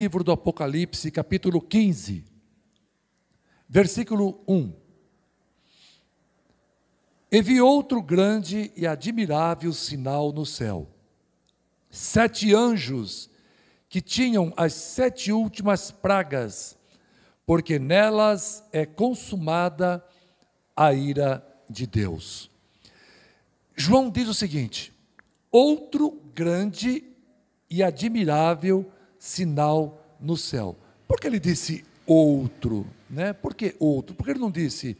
livro do Apocalipse, capítulo 15, versículo 1. E vi outro grande e admirável sinal no céu: sete anjos que tinham as sete últimas pragas, porque nelas é consumada a ira de Deus. João diz o seguinte: outro grande e admirável sinal no céu. Por que ele disse outro? Né? Por que outro? Por que ele não disse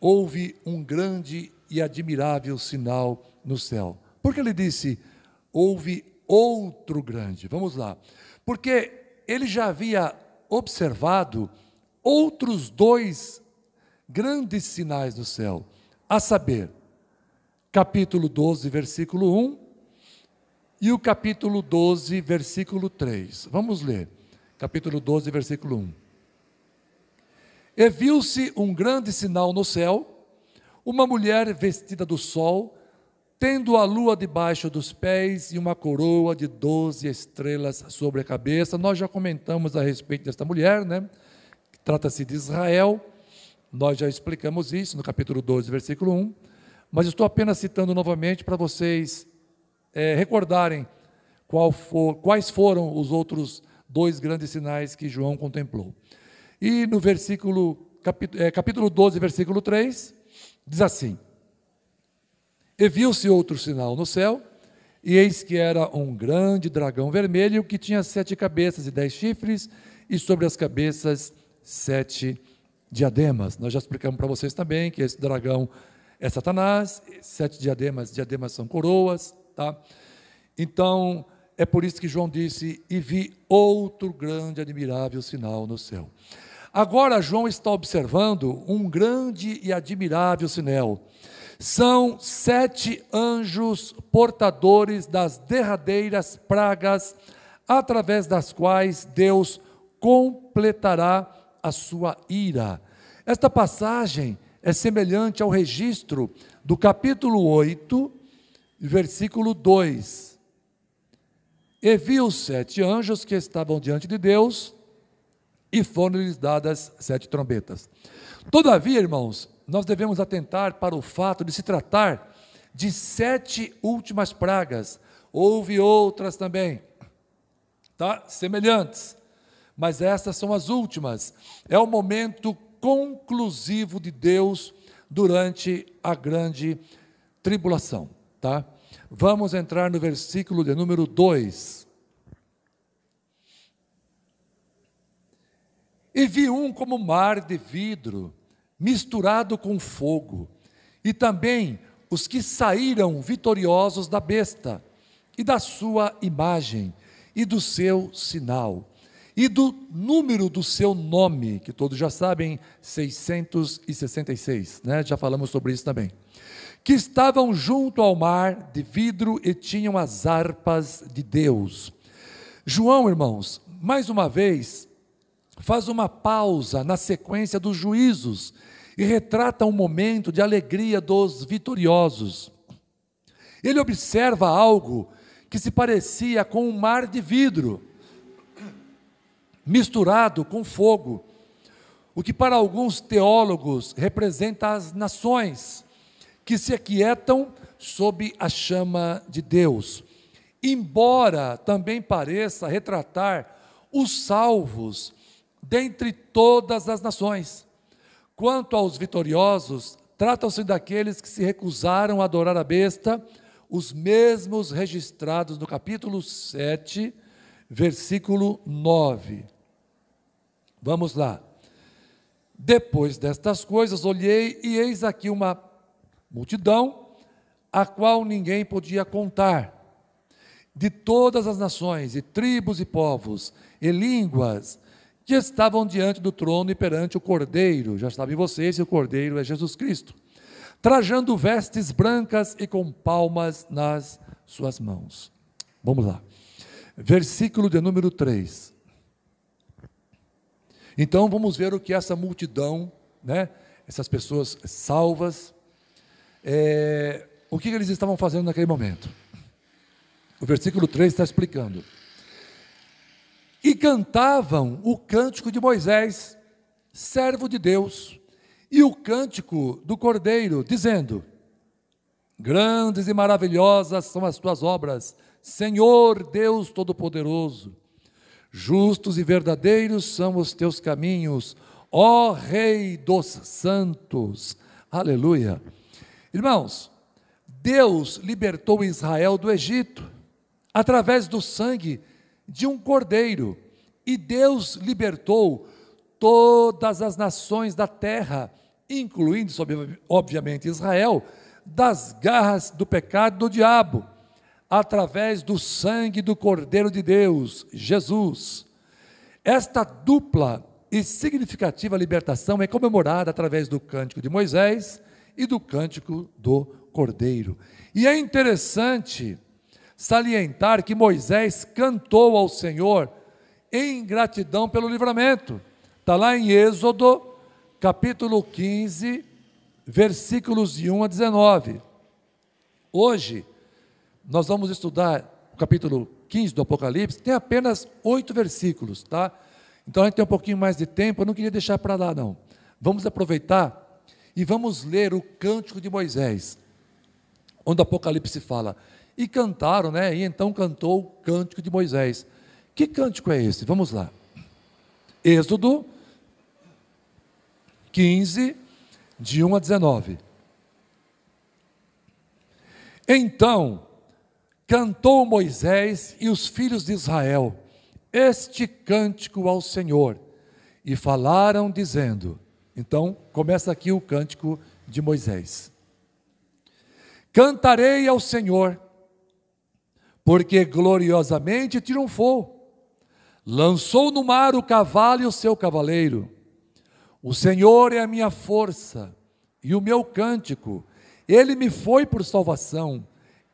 houve um grande e admirável sinal no céu? Por que ele disse houve outro grande? Vamos lá. Porque ele já havia observado outros dois grandes sinais no céu, a saber, capítulo 12, versículo 1 e o capítulo 12, versículo 3. Vamos ler. Capítulo 12, versículo 1. E viu-se um grande sinal no céu, uma mulher vestida do sol, tendo a lua debaixo dos pés e uma coroa de doze estrelas sobre a cabeça. Nós já comentamos a respeito desta mulher, né? Trata-se de Israel. Nós já explicamos isso no capítulo 12, versículo 1. Mas estou apenas citando novamente para vocês é, recordarem for, quais foram os outros dois grandes sinais que João contemplou. E no versículo, capítulo, é, capítulo 12, versículo 3, diz assim: E viu-se outro sinal no céu, e eis que era um grande dragão vermelho que tinha sete cabeças e dez chifres, e sobre as cabeças sete diademas. Nós já explicamos para vocês também que esse dragão é Satanás, sete diademas, diademas são coroas, Tá? Então, é por isso que João disse: E vi outro grande, admirável sinal no céu. Agora, João está observando um grande e admirável sinal. São sete anjos portadores das derradeiras pragas, através das quais Deus completará a sua ira. Esta passagem é semelhante ao registro do capítulo 8 versículo 2. E viu sete anjos que estavam diante de Deus, e foram-lhes dadas sete trombetas. Todavia, irmãos, nós devemos atentar para o fato de se tratar de sete últimas pragas. Houve outras também, tá? Semelhantes, mas essas são as últimas. É o momento conclusivo de Deus durante a grande tribulação tá? Vamos entrar no versículo de número 2. E vi um como mar de vidro, misturado com fogo, e também os que saíram vitoriosos da besta, e da sua imagem, e do seu sinal, e do número do seu nome, que todos já sabem, 666, né? Já falamos sobre isso também que estavam junto ao mar de vidro e tinham as harpas de Deus. João, irmãos, mais uma vez, faz uma pausa na sequência dos juízos e retrata um momento de alegria dos vitoriosos. Ele observa algo que se parecia com um mar de vidro, misturado com fogo, o que para alguns teólogos representa as nações que se aquietam sob a chama de Deus. Embora também pareça retratar os salvos dentre todas as nações. Quanto aos vitoriosos, tratam-se daqueles que se recusaram a adorar a besta, os mesmos registrados no capítulo 7, versículo 9. Vamos lá. Depois destas coisas, olhei e eis aqui uma multidão, a qual ninguém podia contar, de todas as nações, e tribos e povos, e línguas, que estavam diante do trono e perante o Cordeiro. Já sabem vocês, o Cordeiro é Jesus Cristo. Trajando vestes brancas e com palmas nas suas mãos. Vamos lá. Versículo de número 3. Então vamos ver o que essa multidão, né, essas pessoas salvas, é, o que eles estavam fazendo naquele momento? O versículo 3 está explicando. e cantavam o cântico de Moisés, servo de Deus, e o cântico do Cordeiro, dizendo: Grandes e maravilhosas são as tuas obras, Senhor Deus Todo-Poderoso. Justos e verdadeiros são os teus caminhos, ó Rei dos santos. Aleluia. Irmãos, Deus libertou Israel do Egito através do sangue de um cordeiro, e Deus libertou todas as nações da terra, incluindo, obviamente, Israel, das garras do pecado do diabo, através do sangue do Cordeiro de Deus, Jesus. Esta dupla e significativa libertação é comemorada através do cântico de Moisés e do cântico do Cordeiro. E é interessante salientar que Moisés cantou ao Senhor em gratidão pelo livramento. Está lá em Êxodo, capítulo 15, versículos de 1 a 19. Hoje, nós vamos estudar o capítulo 15 do Apocalipse, tem apenas oito versículos, tá? Então a gente tem um pouquinho mais de tempo, eu não queria deixar para lá, não. Vamos aproveitar e vamos ler o cântico de Moisés, onde o Apocalipse fala. E cantaram, né? E então cantou o cântico de Moisés. Que cântico é esse? Vamos lá. Êxodo 15, de 1 a 19. Então cantou Moisés e os filhos de Israel este cântico ao Senhor e falaram dizendo: então começa aqui o cântico de Moisés. Cantarei ao Senhor, porque gloriosamente triunfou. Lançou no mar o cavalo e o seu cavaleiro. O Senhor é a minha força e o meu cântico. Ele me foi por salvação.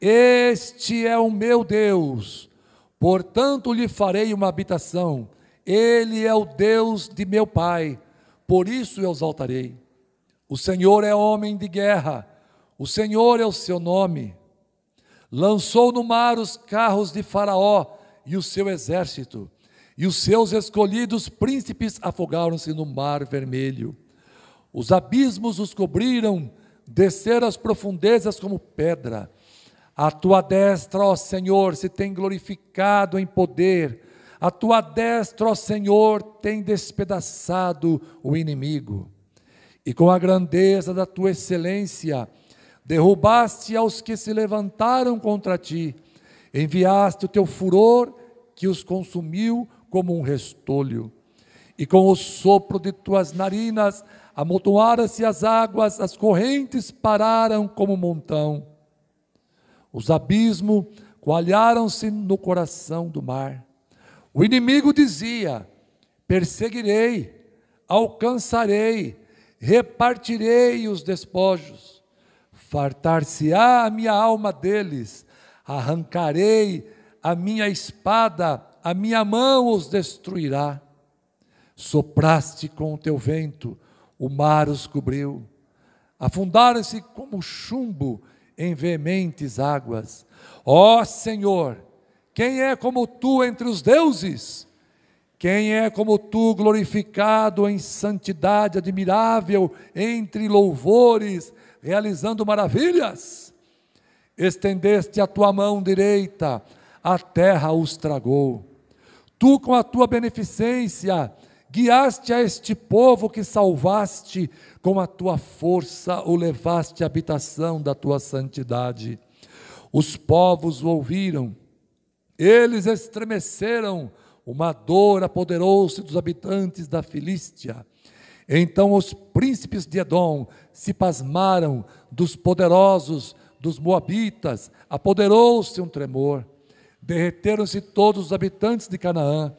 Este é o meu Deus. Portanto, lhe farei uma habitação. Ele é o Deus de meu pai. Por isso eu exaltarei. O Senhor é homem de guerra. O Senhor é o seu nome. Lançou no mar os carros de Faraó e o seu exército, e os seus escolhidos príncipes afogaram-se no mar vermelho. Os abismos os cobriram, desceram as profundezas como pedra. A tua destra, ó Senhor, se tem glorificado em poder. A tua destra, ó Senhor, tem despedaçado o inimigo. E com a grandeza da tua excelência, derrubaste aos que se levantaram contra ti, enviaste o teu furor que os consumiu como um restolho. E com o sopro de tuas narinas amontoaram-se as águas, as correntes pararam como montão. Os abismos coalharam-se no coração do mar. O inimigo dizia: Perseguirei, alcançarei, repartirei os despojos fartar-se-á a minha alma deles, arrancarei a minha espada, a minha mão os destruirá. Sopraste com o teu vento, o mar os cobriu, afundaram-se como chumbo em veementes águas. Ó Senhor, quem é como tu entre os deuses? Quem é como tu, glorificado em santidade admirável, entre louvores, realizando maravilhas. Estendeste a tua mão direita, a terra os tragou. Tu, com a tua beneficência, guiaste a este povo que salvaste, com a tua força o levaste à habitação da tua santidade. Os povos o ouviram, eles estremeceram, uma dor apoderou-se dos habitantes da Filístia. Então os príncipes de Edom se pasmaram dos poderosos dos Moabitas, apoderou-se um tremor. Derreteram-se todos os habitantes de Canaã.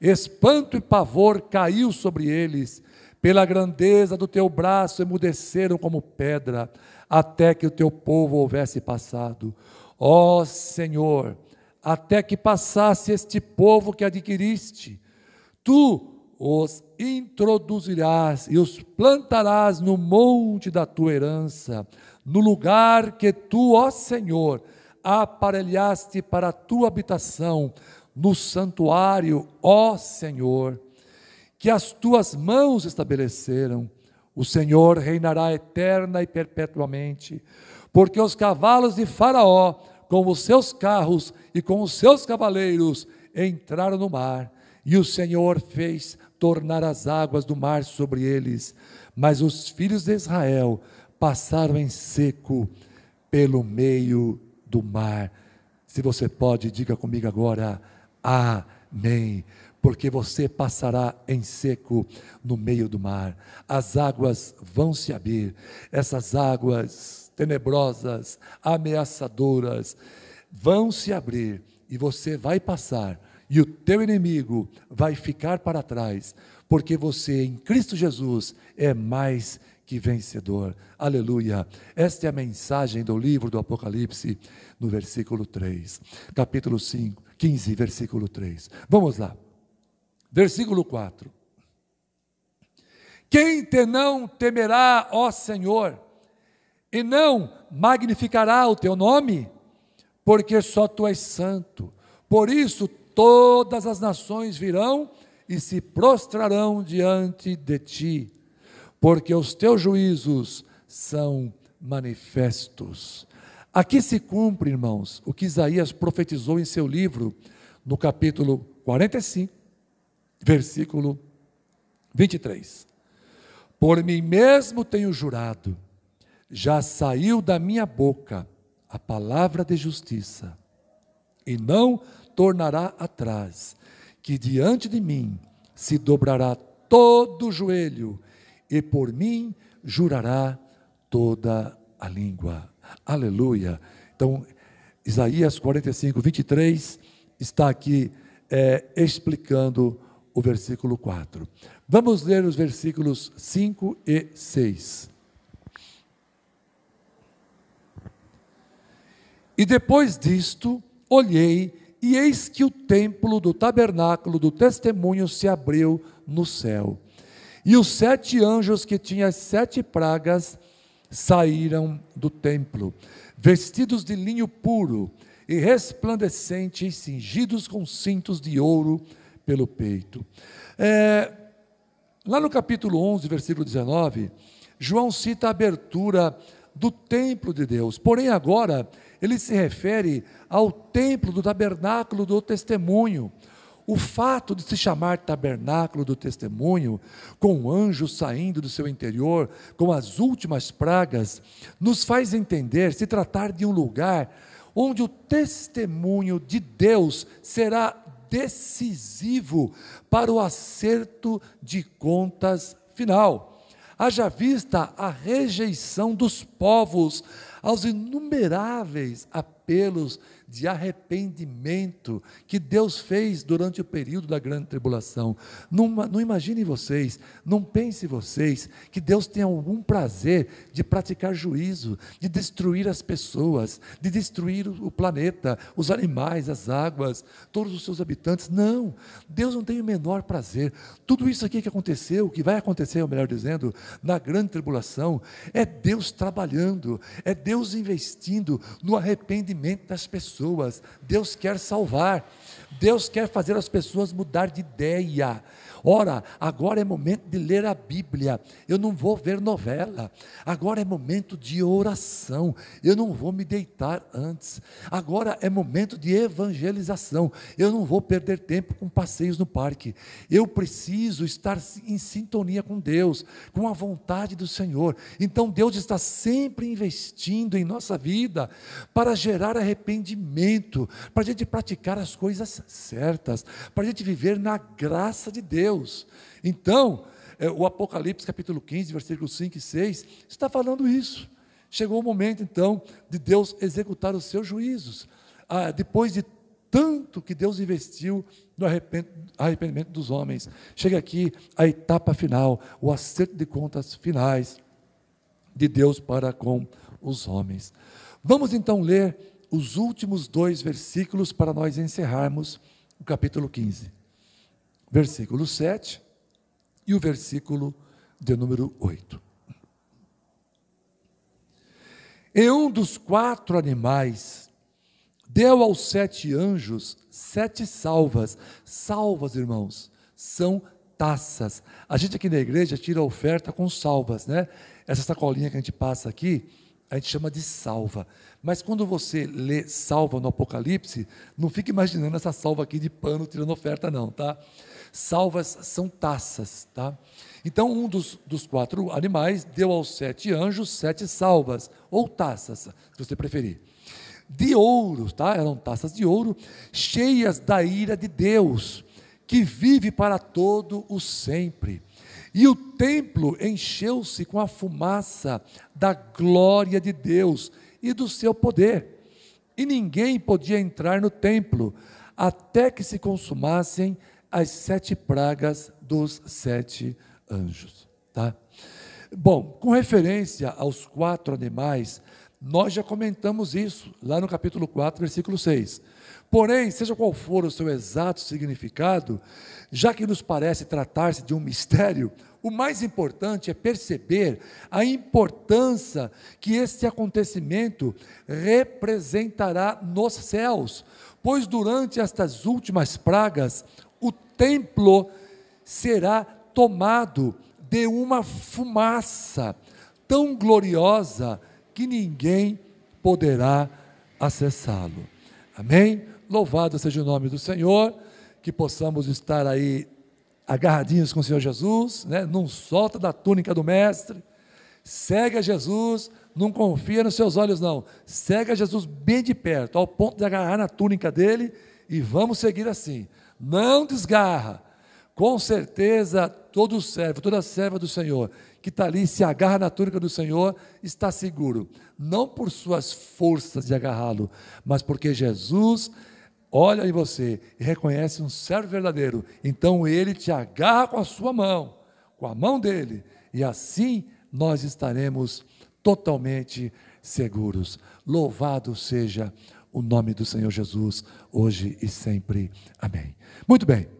Espanto e pavor caiu sobre eles. Pela grandeza do teu braço emudeceram como pedra, até que o teu povo houvesse passado. Ó Senhor, até que passasse este povo que adquiriste. Tu os introduzirás e os plantarás no monte da tua herança, no lugar que tu, ó Senhor, aparelhaste para a tua habitação, no santuário, ó Senhor, que as tuas mãos estabeleceram. O Senhor reinará eterna e perpetuamente, porque os cavalos de Faraó, com os seus carros e com os seus cavaleiros, entraram no mar, e o Senhor fez tornar as águas do mar sobre eles. Mas os filhos de Israel passaram em seco pelo meio do mar. Se você pode, diga comigo agora: Amém. Porque você passará em seco no meio do mar. As águas vão se abrir, essas águas tenebrosas, ameaçadoras, vão se abrir e você vai passar, e o teu inimigo vai ficar para trás, porque você em Cristo Jesus é mais que vencedor. Aleluia. Esta é a mensagem do livro do Apocalipse, no versículo 3. Capítulo 5, 15, versículo 3. Vamos lá. Versículo 4. Quem te não temerá, ó Senhor, e não magnificará o teu nome? Porque só tu és santo. Por isso todas as nações virão e se prostrarão diante de ti porque os teus juízos são manifestos. Aqui se cumpre, irmãos, o que Isaías profetizou em seu livro, no capítulo 45, versículo 23. Por mim mesmo tenho jurado, já saiu da minha boca a palavra de justiça, e não tornará atrás, que diante de mim se dobrará todo o joelho e por mim jurará toda a língua. Aleluia. Então, Isaías 45, 23 está aqui é, explicando o versículo 4. Vamos ler os versículos 5 e 6. E depois disto, olhei, e eis que o templo do tabernáculo do testemunho se abriu no céu e os sete anjos que tinham as sete pragas saíram do templo, vestidos de linho puro e resplandecentes, cingidos com cintos de ouro pelo peito. É, lá no capítulo 11, versículo 19, João cita a abertura do templo de Deus, porém agora ele se refere ao templo do tabernáculo do testemunho, o fato de se chamar tabernáculo do testemunho, com um anjo saindo do seu interior, com as últimas pragas, nos faz entender se tratar de um lugar onde o testemunho de Deus será decisivo para o acerto de contas final. Haja vista a rejeição dos povos aos inumeráveis apelos de arrependimento que Deus fez durante o período da grande tribulação. Não, não imaginem vocês, não pensem vocês que Deus tem algum prazer de praticar juízo, de destruir as pessoas, de destruir o planeta, os animais, as águas, todos os seus habitantes. Não, Deus não tem o menor prazer. Tudo isso aqui que aconteceu, que vai acontecer, ou melhor dizendo, na grande tribulação, é Deus trabalhando, é Deus investindo no arrependimento das pessoas pessoas, Deus quer salvar, Deus quer fazer as pessoas mudar de ideia. Ora, agora é momento de ler a Bíblia. Eu não vou ver novela. Agora é momento de oração. Eu não vou me deitar antes. Agora é momento de evangelização. Eu não vou perder tempo com passeios no parque. Eu preciso estar em sintonia com Deus, com a vontade do Senhor. Então Deus está sempre investindo em nossa vida para gerar arrependimento, para a gente praticar as coisas certas, para a gente viver na graça de Deus. Deus. Então, é, o Apocalipse capítulo 15, versículos 5 e 6, está falando isso. Chegou o momento, então, de Deus executar os seus juízos. Ah, depois de tanto que Deus investiu no arrependimento dos homens. Chega aqui a etapa final, o acerto de contas finais de Deus para com os homens. Vamos então ler os últimos dois versículos para nós encerrarmos o capítulo 15 versículo 7 e o versículo de número 8. E um dos quatro animais deu aos sete anjos sete salvas. Salvas, irmãos, são taças. A gente aqui na igreja tira a oferta com salvas, né? Essa sacolinha que a gente passa aqui, a gente chama de salva. Mas quando você lê salva no Apocalipse, não fique imaginando essa salva aqui de pano tirando oferta, não, tá? Salvas são taças, tá? Então, um dos, dos quatro animais deu aos sete anjos sete salvas, ou taças, se você preferir. De ouro, tá? Eram taças de ouro, cheias da ira de Deus, que vive para todo o sempre. E o templo encheu-se com a fumaça da glória de Deus e do seu poder. E ninguém podia entrar no templo até que se consumassem as sete pragas dos sete anjos. Tá? Bom, com referência aos quatro animais, nós já comentamos isso lá no capítulo 4, versículo 6. Porém, seja qual for o seu exato significado, já que nos parece tratar-se de um mistério, o mais importante é perceber a importância que este acontecimento representará nos céus, pois durante estas últimas pragas, o templo será tomado de uma fumaça tão gloriosa que ninguém poderá acessá-lo. Amém? Louvado seja o nome do Senhor, que possamos estar aí agarradinhos com o Senhor Jesus, né? não solta da túnica do Mestre, segue a Jesus, não confia nos seus olhos, não, segue a Jesus bem de perto, ao ponto de agarrar na túnica dele e vamos seguir assim, não desgarra, com certeza todo servo, toda serva do Senhor que está ali, se agarra na túnica do Senhor, está seguro, não por suas forças de agarrá-lo, mas porque Jesus olha em você e reconhece um servo verdadeiro, então ele te agarra com a sua mão, com a mão dele, e assim nós estaremos totalmente seguros. Louvado seja o nome do Senhor Jesus, hoje e sempre. Amém. Muito bem.